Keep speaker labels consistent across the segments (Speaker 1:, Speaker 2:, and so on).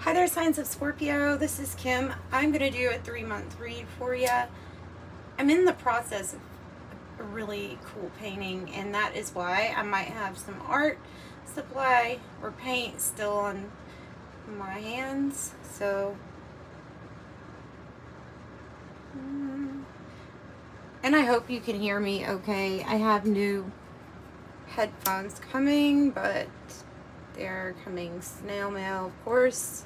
Speaker 1: Hi there, signs of Scorpio. This is Kim. I'm going to do a three month read for you. I'm in the process of a really cool painting, and that is why I might have some art supply or paint still on my hands. So, mm, and I hope you can hear me okay. I have new headphones coming, but they're coming snail mail, of course.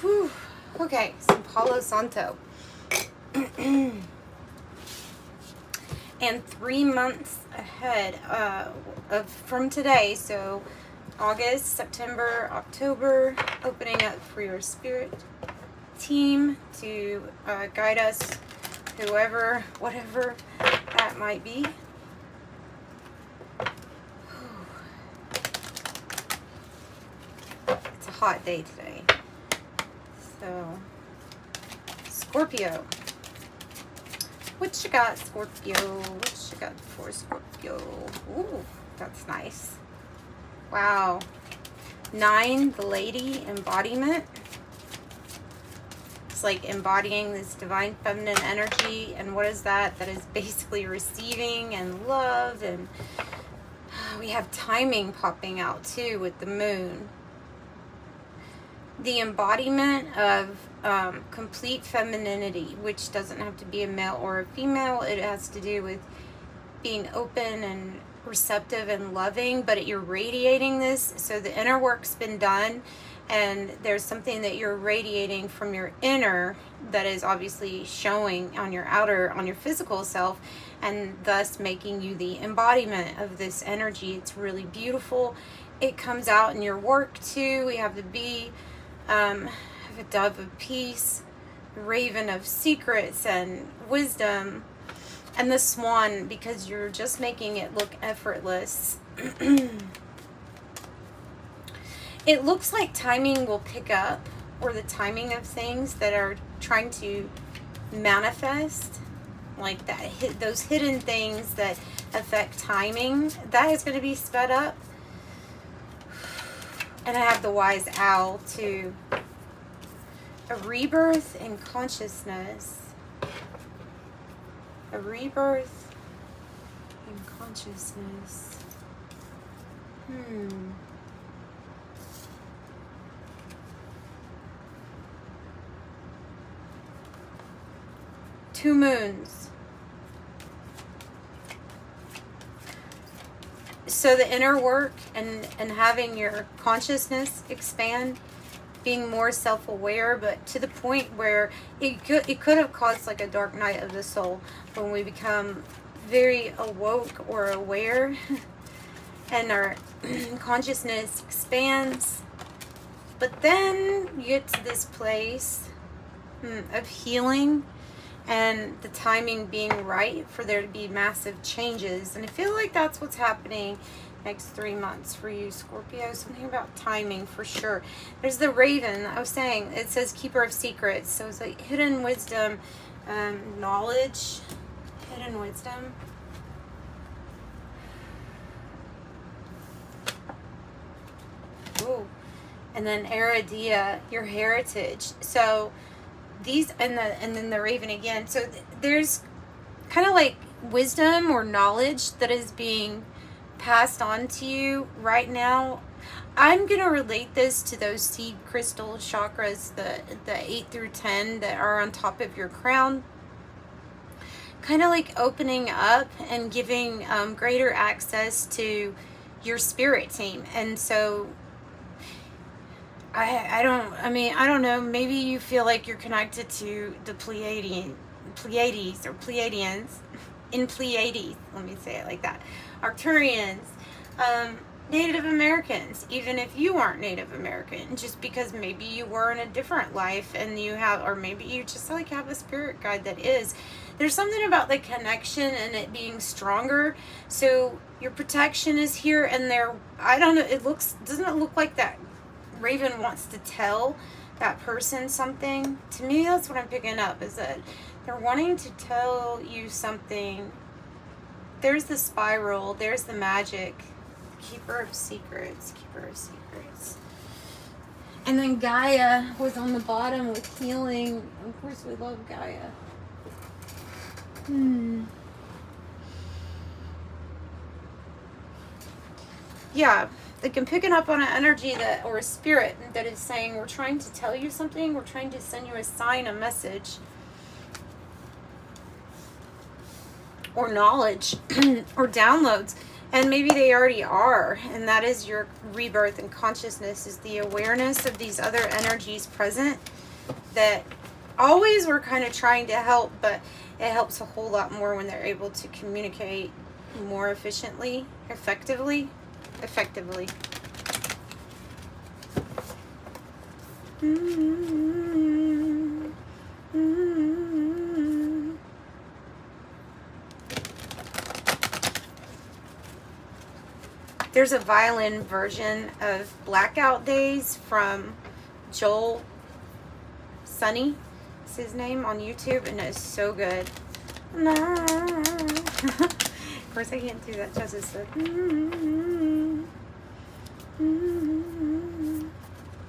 Speaker 1: Whew. Okay, some Palo Santo. and three months ahead uh, of from today, so August, September, October, opening up for your spirit team to uh, guide us, whoever, whatever that might be. It's a hot day today. So, Scorpio. What you got, Scorpio? What you got for Scorpio? Ooh, that's nice. Wow. Nine, the lady embodiment. It's like embodying this divine feminine energy. And what is that? That is basically receiving and love. And we have timing popping out too with the moon the embodiment of um, complete femininity, which doesn't have to be a male or a female. It has to do with being open and receptive and loving, but you're radiating this. So the inner work's been done, and there's something that you're radiating from your inner that is obviously showing on your outer, on your physical self, and thus making you the embodiment of this energy. It's really beautiful. It comes out in your work too. We have the bee um, a dove of peace, raven of secrets and wisdom, and the swan because you're just making it look effortless. it looks like timing will pick up or the timing of things that are trying to manifest like that those hidden things that affect timing that is going to be sped up and I have the wise owl too. A rebirth in consciousness. A rebirth in consciousness. Hmm. Two moons. So the inner work and and having your consciousness expand being more self-aware but to the point where it could it could have caused like a dark night of the soul when we become very awoke or aware and our consciousness expands. But then you get to this place hmm, of healing and the timing being right for there to be massive changes. And I feel like that's what's happening next three months for you, Scorpio. Something about timing for sure. There's the raven. I was saying, it says keeper of secrets. So it's like hidden wisdom, um, knowledge, hidden wisdom. Ooh. And then Aradia, your heritage. So these and the and then the raven again. So th there's kind of like wisdom or knowledge that is being passed on to you right now. I'm going to relate this to those seed crystal chakras the the 8 through 10 that are on top of your crown. Kind of like opening up and giving um, greater access to your spirit team. And so I, I don't, I mean, I don't know. Maybe you feel like you're connected to the Pleiadian, Pleiades or Pleiadians in Pleiades. Let me say it like that. Arcturians, um, Native Americans, even if you aren't Native American, just because maybe you were in a different life and you have, or maybe you just like have a spirit guide that is. There's something about the connection and it being stronger. So your protection is here and there. I don't know. It looks, doesn't it look like that Raven wants to tell that person something. To me, that's what I'm picking up is that they're wanting to tell you something. There's the spiral, there's the magic. Keeper of secrets, keeper of secrets. And then Gaia was on the bottom with healing. Of course, we love Gaia. Hmm. Yeah, like I'm picking up on an energy that, or a spirit that is saying, we're trying to tell you something, we're trying to send you a sign, a message, or knowledge, or downloads. And maybe they already are, and that is your rebirth and consciousness is the awareness of these other energies present that always we're kind of trying to help, but it helps a whole lot more when they're able to communicate more efficiently, effectively, effectively. There's a violin version of Blackout Days from Joel Sunny. It's his name on YouTube, and it's so good. of course, I can't do that just Mm-hmm. Mm-hmm.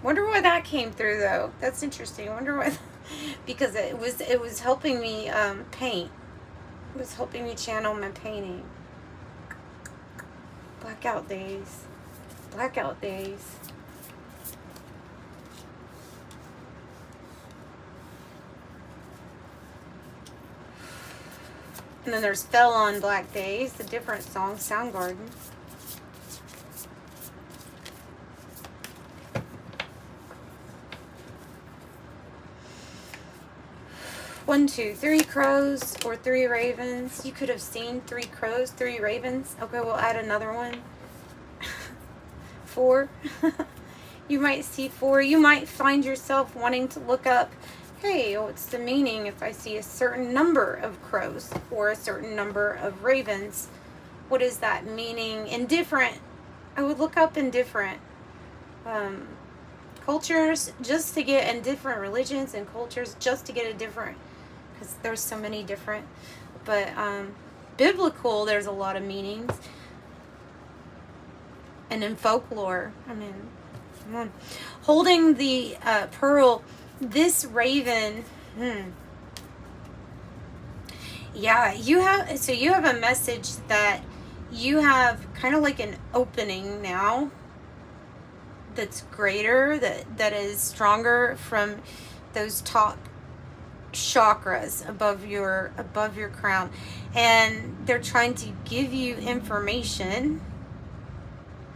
Speaker 1: Wonder why that came through though. That's interesting. I wonder why, because it was it was helping me um, paint. It was helping me channel my painting. Blackout days. Blackout days. And then there's Fell on Black Days, the different song, Soundgarden. One, two, three crows or three ravens. You could have seen three crows, three ravens. Okay, we'll add another one. four. you might see four. You might find yourself wanting to look up hey, what's the meaning if I see a certain number of crows or a certain number of ravens? What is that meaning? In different? I would look up in different um, cultures just to get in different religions and cultures just to get a different because there's so many different. But um, biblical there's a lot of meanings. And in folklore I mean holding the uh, pearl this raven, hmm. Yeah, you have, so you have a message that you have kind of like an opening now that's greater, that, that is stronger from those top chakras above your above your crown. And they're trying to give you information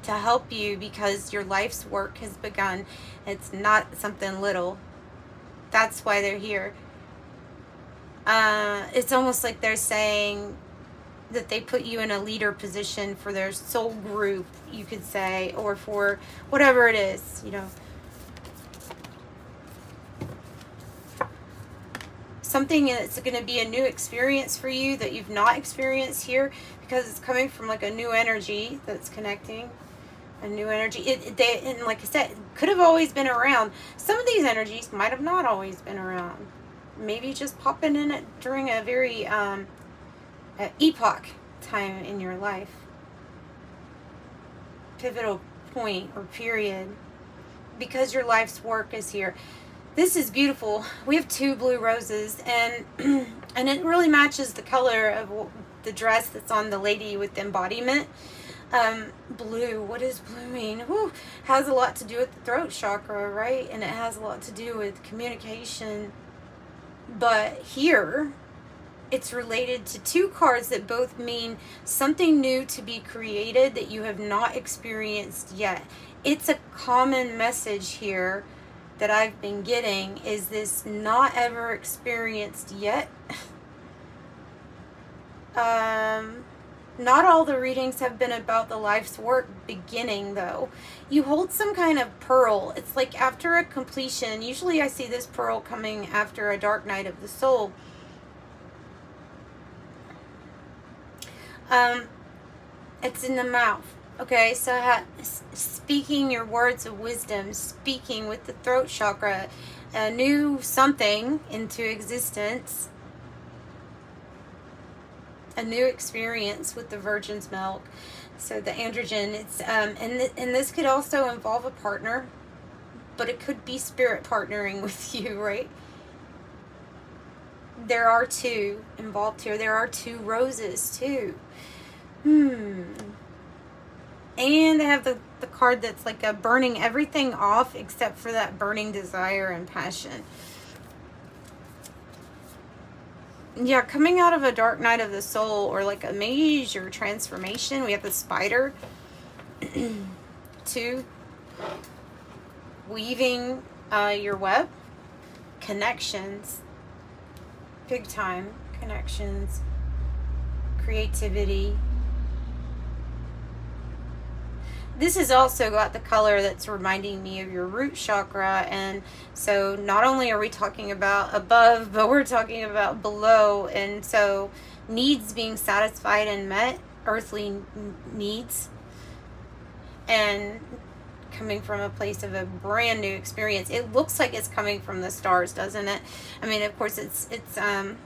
Speaker 1: to help you because your life's work has begun. It's not something little that's why they're here. Uh, it's almost like they're saying that they put you in a leader position for their soul group, you could say, or for whatever it is, you know. Something that's going to be a new experience for you that you've not experienced here because it's coming from like a new energy that's connecting a new energy. It, they, and like I said, could have always been around. Some of these energies might have not always been around. Maybe just popping in it during a very um, a epoch time in your life. Pivotal point or period. Because your life's work is here. This is beautiful. We have two blue roses and and it really matches the color of the dress that's on the lady with the embodiment. Um, blue, what does blue mean? Whew, has a lot to do with the throat chakra, right? And it has a lot to do with communication. But here, it's related to two cards that both mean something new to be created that you have not experienced yet. It's a common message here that I've been getting is this not ever experienced yet. um, not all the readings have been about the life's work beginning, though. You hold some kind of pearl. It's like after a completion. Usually I see this pearl coming after a dark night of the soul. Um, it's in the mouth. Okay, so speaking your words of wisdom, speaking with the throat chakra, a new something into existence a new experience with the virgin's milk. So the androgen, it's um, and th and this could also involve a partner. but it could be spirit partnering with you, right? There are two involved here. There are two roses too. Hmm. And they have the, the card that's like a burning everything off except for that burning desire and passion. Yeah, coming out of a dark night of the soul or like a major transformation, we have the spider. Two, weaving uh, your web. Connections. Big time connections. Creativity this has also got the color that's reminding me of your root chakra and so not only are we talking about above but we're talking about below and so needs being satisfied and met earthly needs and coming from a place of a brand new experience. It looks like it's coming from the stars doesn't it? I mean of course it's it's um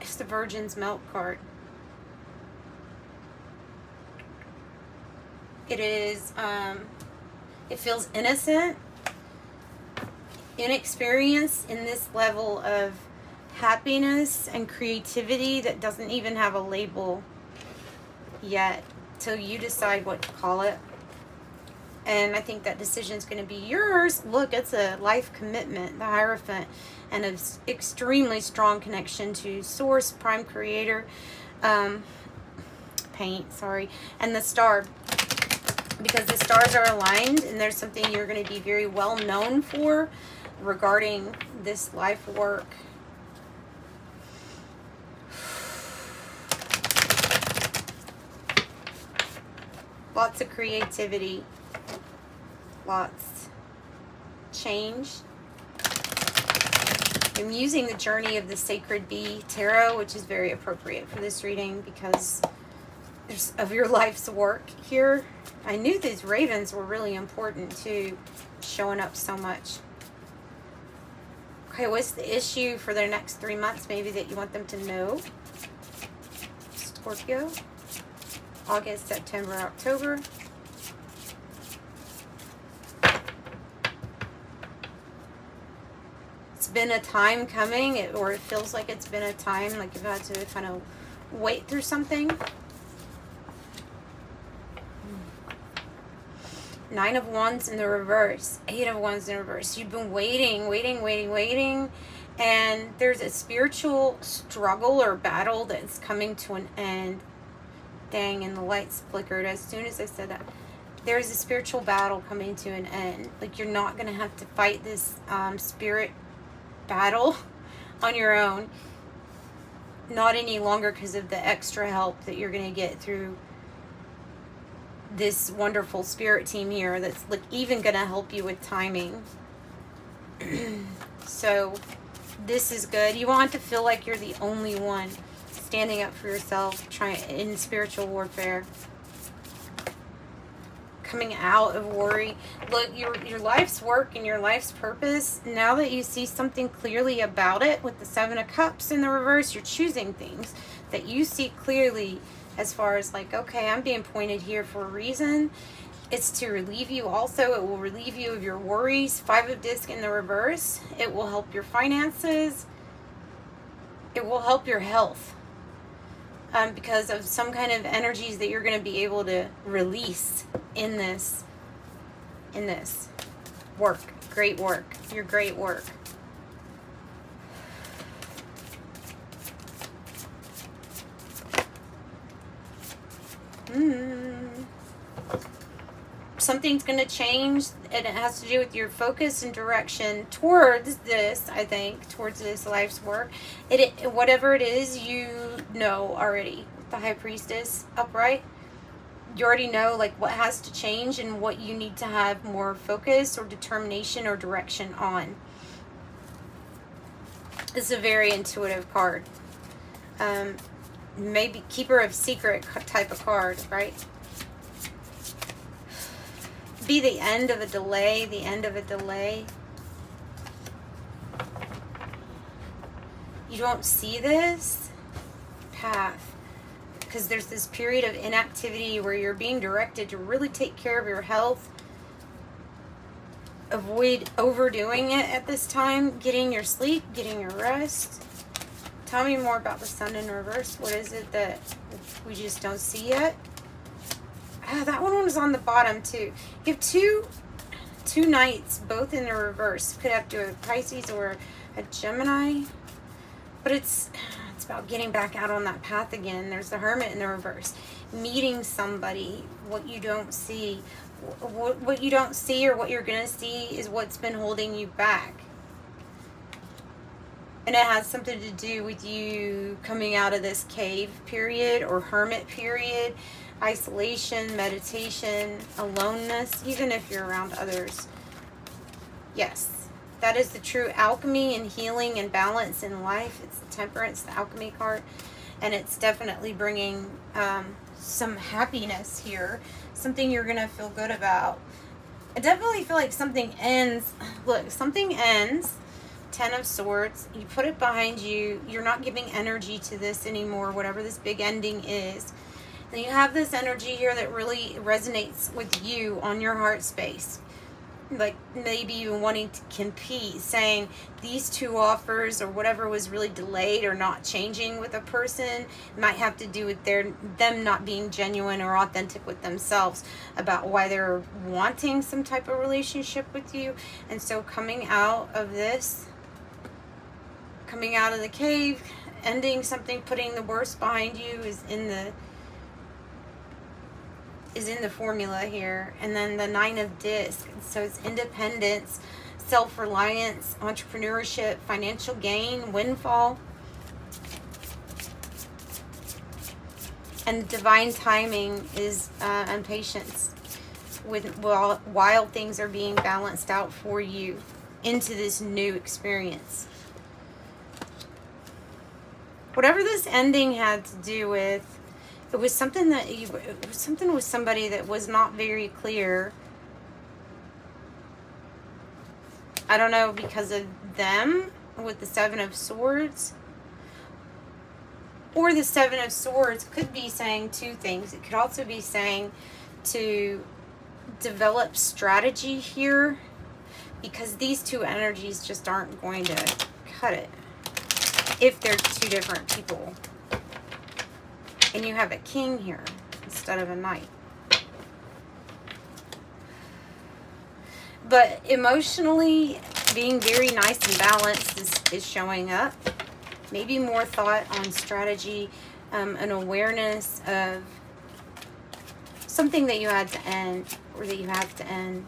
Speaker 1: it's the virgin's milk card It is, um, it feels innocent, inexperienced in this level of happiness and creativity that doesn't even have a label yet till you decide what to call it. And I think that decision is going to be yours. Look, it's a life commitment, the Hierophant, and an extremely strong connection to Source, Prime Creator, um, Paint, sorry, and the Star because the stars are aligned and there's something you're going to be very well known for regarding this life work. Lots of creativity. Lots. Change. I'm using the Journey of the Sacred Bee Tarot, which is very appropriate for this reading because of your life's work here. I knew these ravens were really important too, showing up so much. Okay, what's the issue for their next three months maybe that you want them to know? Scorpio, August, September, October. It's been a time coming, or it feels like it's been a time, like you've had to kind of wait through something. Nine of Wands in the reverse. Eight of Wands in reverse. You've been waiting, waiting, waiting, waiting. And there's a spiritual struggle or battle that's coming to an end. Dang, and the lights flickered as soon as I said that. There's a spiritual battle coming to an end. Like you're not going to have to fight this um, spirit battle on your own. Not any longer because of the extra help that you're going to get through this wonderful spirit team here that's like even gonna help you with timing. So this is good. You want to feel like you're the only one standing up for yourself trying in spiritual warfare. Coming out of worry. Look your your life's work and your life's purpose now that you see something clearly about it with the seven of cups in the reverse you're choosing things that you see clearly as far as like, okay, I'm being pointed here for a reason. It's to relieve you also. It will relieve you of your worries. Five of disc in the reverse. It will help your finances. It will help your health. Um, because of some kind of energies that you're going to be able to release in this in this work great work your great work Mm. Something's going to change, and it has to do with your focus and direction towards this, I think, towards this life's work. It, it Whatever it is, you know already. The High Priestess upright you already know like what has to change and what you need to have more focus or determination or direction on. It's a very intuitive card. Um, maybe keeper of secret type of card, right? Be the end of a delay, the end of a delay. You don't see this path because there's this period of inactivity where you're being directed to really take care of your health avoid overdoing it at this time. Getting your sleep, getting your rest. Tell me more about the sun in reverse. What is it that we just don't see yet? Oh, that one was on the bottom too. You have two two knights, both in the reverse. Could have to a Pisces or a Gemini. But it's it's about getting back out on that path again. There's the hermit in the reverse. Meeting somebody, what you don't see. What, what you don't see or what you're going to see is what's been holding you back. And it has something to do with you coming out of this cave period or hermit period isolation, meditation, aloneness, even if you're around others. Yes, that is the true alchemy and healing and balance in life. It's the temperance, the alchemy card, and it's definitely bringing um, some happiness here, something you're going to feel good about. I definitely feel like something ends. Look, something ends. Ten of Swords. You put it behind you. You're not giving energy to this anymore, whatever this big ending is and you have this energy here that really resonates with you on your heart space. Like maybe even wanting to compete, saying these two offers or whatever was really delayed or not changing with a person might have to do with their them not being genuine or authentic with themselves about why they're wanting some type of relationship with you. And so coming out of this, coming out of the cave, ending something, putting the worst behind you is in the is in the formula here. And then the nine of disc. So it's independence, self-reliance, entrepreneurship, financial gain, windfall. And divine timing is uh, and patience with while, while things are being balanced out for you into this new experience. Whatever this ending had to do with, it was something that you, was something with somebody that was not very clear. I don't know because of them with the Seven of Swords. Or the Seven of Swords could be saying two things. It could also be saying to develop strategy here because these two energies just aren't going to cut it if they're two different people. And you have a king here instead of a knight. But emotionally, being very nice and balanced is, is showing up. Maybe more thought on strategy, um, an awareness of something that you had to end or that you have to end.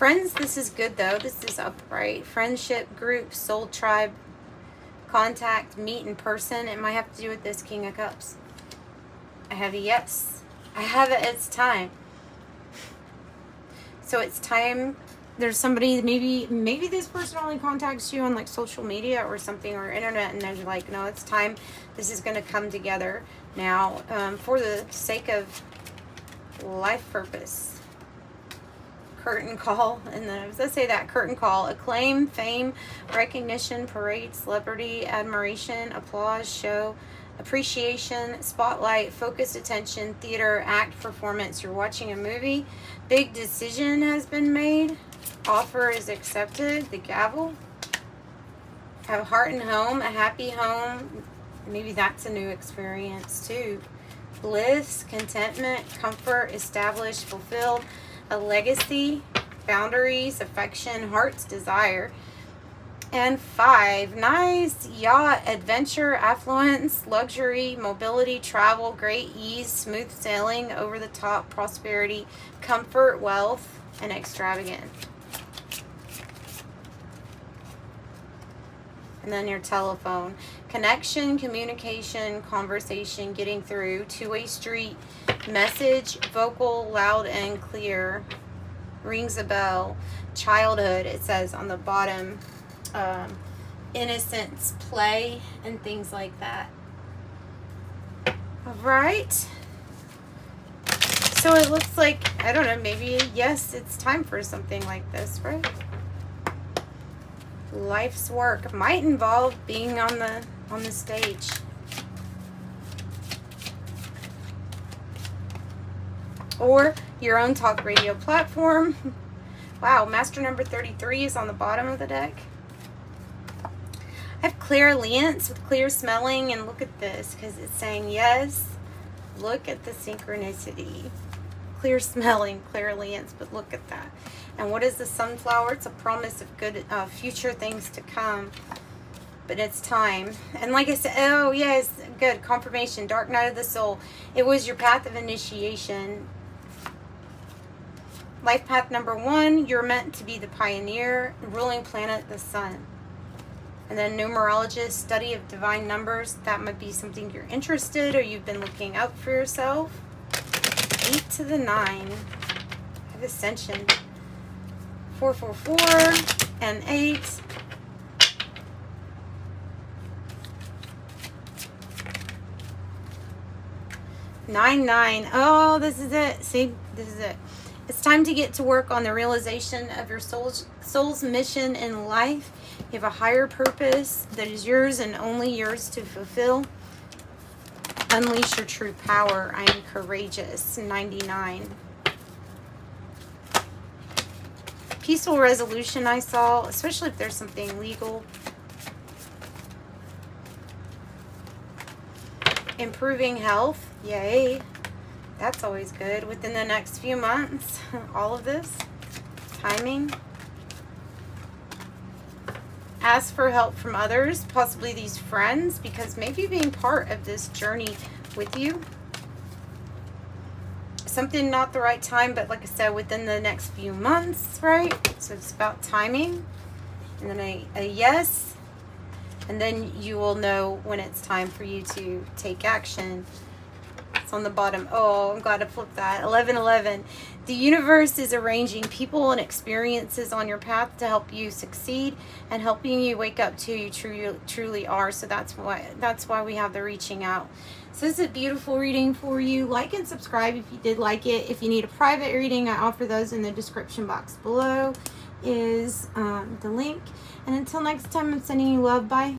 Speaker 1: Friends, this is good though. This is upright. Friendship, group, soul tribe, contact, meet in person. It might have to do with this King of Cups. I have a yes. I have it. It's time. So it's time. There's somebody, maybe maybe this person only contacts you on like social media or something or internet and then you're like, no, it's time. This is going to come together now um, for the sake of life purpose curtain call, and then I was gonna say that curtain call, acclaim, fame, recognition, parade, celebrity, admiration, applause, show, appreciation, spotlight, focused attention, theater, act, performance. You're watching a movie, big decision has been made, offer is accepted, the gavel, have heart and home, a happy home, maybe that's a new experience too. Bliss, contentment, comfort, established, fulfilled, a legacy, boundaries, affection, heart's desire. And five, nice yacht, adventure, affluence, luxury, mobility, travel, great ease, smooth sailing, over the top, prosperity, comfort, wealth, and extravagant. And then your telephone. Connection, communication, conversation, getting through, two-way street, Message, vocal, loud and clear. Rings a bell. Childhood, it says on the bottom. Um, innocence, play, and things like that. All right. So it looks like, I don't know, maybe, yes, it's time for something like this, right? Life's work might involve being on the on the stage. Or your own talk radio platform. Wow, master number 33 is on the bottom of the deck. I have clairalience with clear smelling, and look at this because it's saying yes. Look at the synchronicity. Clear smelling, clairalience, but look at that. And what is the sunflower? It's a promise of good uh, future things to come. But it's time. And like I said, oh yes, good confirmation. Dark night of the soul. It was your path of initiation Life path number one, you're meant to be the pioneer, ruling planet, the sun. And then numerologist, study of divine numbers. That might be something you're interested or you've been looking out for yourself. Eight to the nine. I have ascension. Four, four, four, and eight. Nine, nine. Oh, this is it. See, this is it. It's time to get to work on the realization of your soul's, soul's mission in life. You have a higher purpose that is yours and only yours to fulfill. Unleash your true power. I am courageous. 99. Peaceful resolution I saw, especially if there's something legal. Improving health. Yay. That's always good. Within the next few months, all of this. Timing. Ask for help from others, possibly these friends, because maybe being part of this journey with you. Something not the right time, but like I said, within the next few months, right? So it's about timing. And then a, a yes. And then you will know when it's time for you to take action it's on the bottom. Oh, I'm glad to flip that. 1111. The universe is arranging people and experiences on your path to help you succeed and helping you wake up to who you truly, truly are. So that's why that's why we have the reaching out. So this is a beautiful reading for you. Like and subscribe if you did like it. If you need a private reading, I offer those in the description box below is um, the link. And until next time, I'm sending you love. Bye.